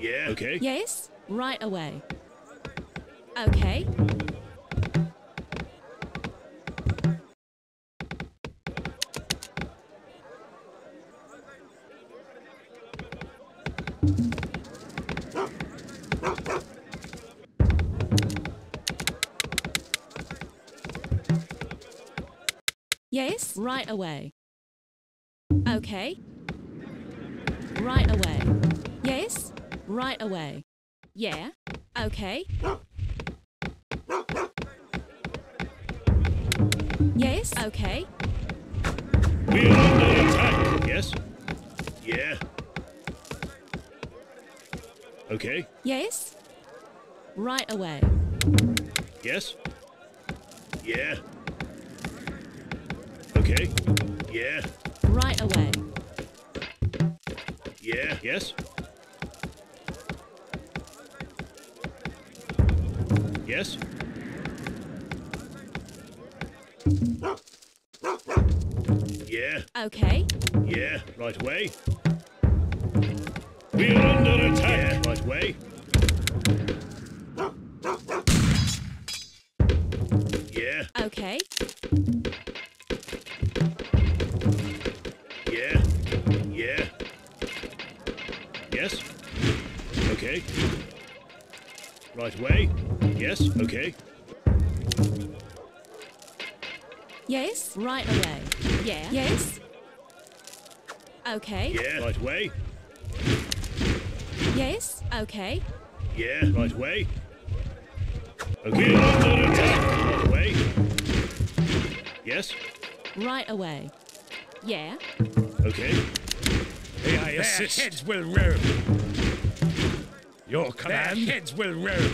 Yeah. Okay. Yes, right away. Okay. Yes, right away. Okay. Right away. Right away. Yeah, okay. Yes, okay. We're under attack. Yes. Yeah. Okay. Yes, right away. Yes. Yeah. Okay. Yeah. Right away. Yeah. Yes. Yes. Yeah. Okay. Yeah. Right away. We're under attack. Yeah. Right away. Yeah. Okay. Yeah. Yeah. Yes. Okay. Right away. Yes. Okay. Yes, right away. Yeah. Yes. Okay. Yeah. Right away. Yes. Okay. Yeah. Right away. Okay. Oh, Under attack. Right away. Yes. Right away. Yeah. Okay. May I assist? Their heads will roll. Your command? Their heads will roll.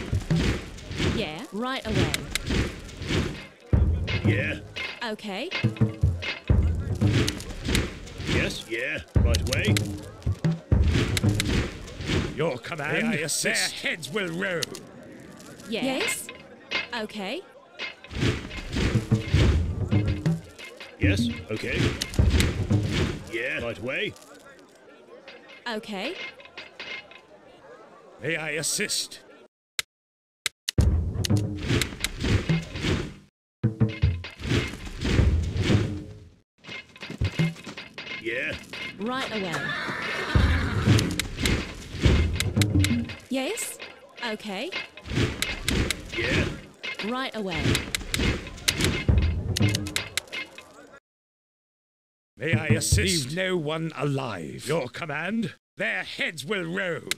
Yeah. Right away. Yeah. Okay. Yes. Yeah. Right away. Your command? May I assist? Their heads will roll. Yeah. Yes. Okay. Yes. Okay. Yeah. Right away. Okay. May I assist? Yeah. Right away. Yes. Okay. Yeah. Right away. May I assist? Leave no one alive. Your command? Their heads will roll.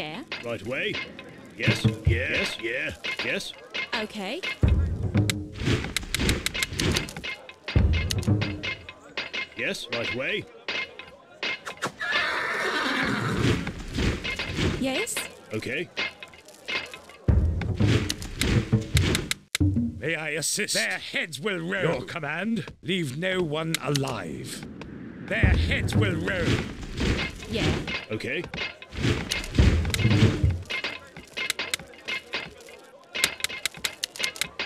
Yeah. Right away. Yes. Yeah. Yes. Yeah. Yes. Okay. Yes. Right away. Yes. Okay. May I assist? Their heads will roll. Your command? Leave no one alive. Their heads will roll. Yeah. Okay.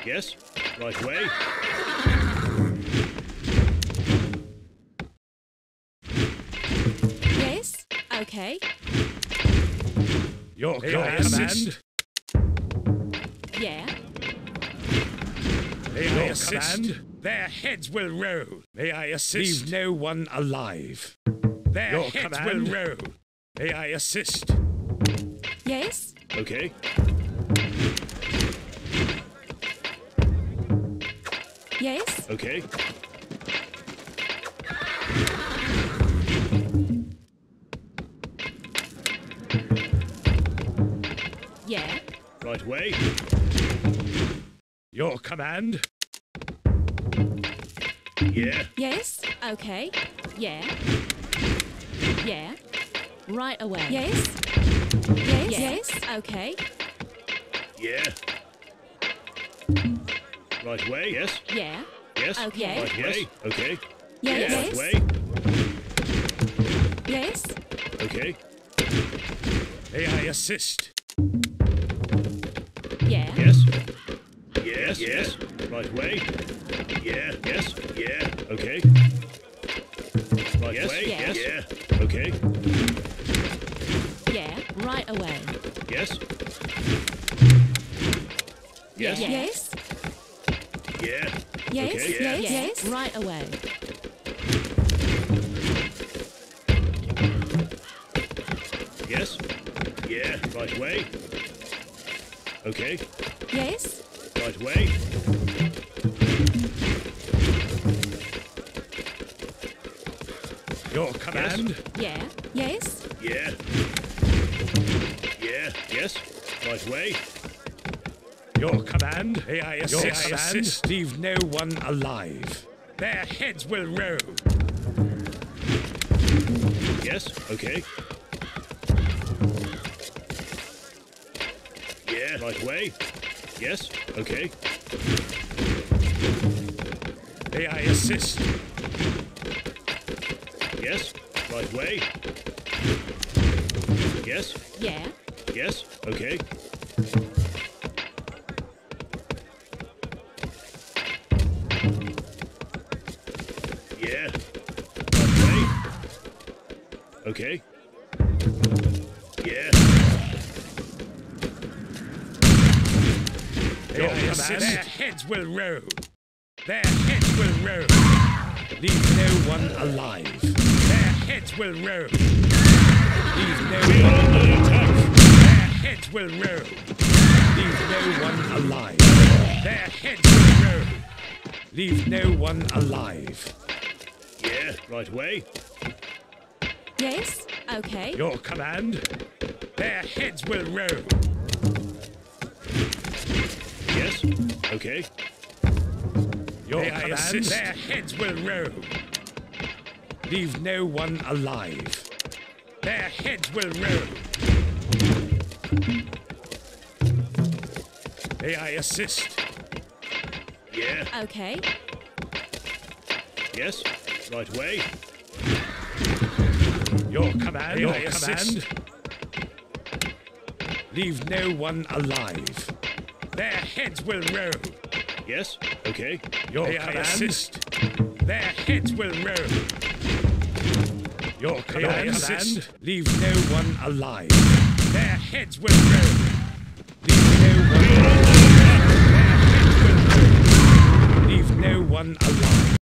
Yes. Right away. Yes. Okay. Your May command? assist? Yeah. May I Your assist? command? Their heads will roll. May I assist? Leave no one alive. Their Your heads command? will roll. May I assist? Yes. Okay. Okay. Yeah. Right away. Your command? Yeah. Yes. Okay. Yeah. Yeah. Right away. Yes. Yes. Yes. Okay. Yeah. Right away. Yes. Yeah. Yes. Okay. Uh, right away. Okay. Yes. Right Yes. away. Yes. Okay. May I assist? Yeah. Yes. Yes. Yes. Right away. Yeah. Yes. Yeah. Okay. Right. Way, yes. Yeah. Okay. Yeah, right away. Yes. Yes. Yes. Yeah. Yes. Okay, Yes. yeah. Yes. Right away. Yes. Yeah. Right away. Okay. Yes. Right away. Your command. Yeah. Yes. Yeah. Yeah. Yes. Right way. Your command. May I assist? Your I command. assist. Leave no one alive. Their heads will roll. Yes. Okay. Yeah. Right way. Yes. Okay. May I assist? Yes. Right way. Yes. Yeah. Yes. Okay. Okay. Yeah. Your Their heads will roll. Their heads will roll. Leave no one alive. Their heads will roll. Leave no one alive. Their heads will roll. Leave no one alive. Their heads will roll. Leave no one alive. Yeah. Right way. Yes. Okay. Your command. Their heads will roll. Yes. Okay. Your May I command. assist? Their heads will roll. Leave no one alive. Their heads will roll. May I assist? Yeah. Okay. Yes. Right way. Your command. Your I command. Leave no one alive. Their heads will roll. Yes. Okay. Your May I command. assist? Their heads will roll. Your I command. assist? Leave no one alive. Their heads will roll. Leave no one alive. Their heads will roll. Leave no one alive.